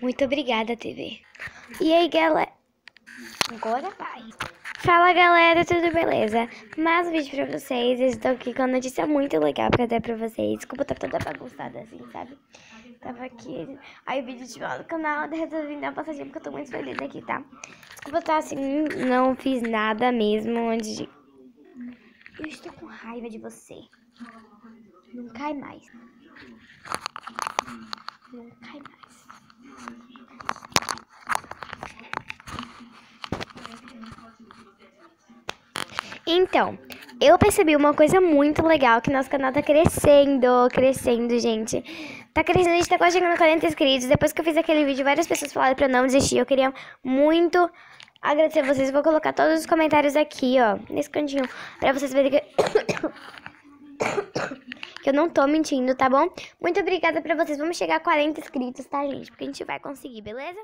Muito obrigada, TV. E aí, galera? Agora vai. Fala, galera, tudo beleza? Mais um vídeo pra vocês. Eu estou aqui com uma notícia muito legal pra dar pra vocês. Desculpa, tá toda bagunçada assim, sabe? Tava aqui. Aí o vídeo de no canal, resolvi dar uma passadinha porque eu tô muito feliz aqui, tá? Desculpa, tá assim, não fiz nada mesmo antes de... Eu estou com raiva de você. Não cai mais. Não cai mais. Então, eu percebi uma coisa muito legal, que nosso canal tá crescendo, crescendo, gente. Tá crescendo, a gente tá quase chegando a 40 inscritos. Depois que eu fiz aquele vídeo, várias pessoas falaram pra não desistir. Eu queria muito agradecer a vocês. Vou colocar todos os comentários aqui, ó, nesse cantinho, pra vocês verem que... que eu não tô mentindo, tá bom? Muito obrigada pra vocês. Vamos chegar a 40 inscritos, tá, gente? Porque a gente vai conseguir, beleza?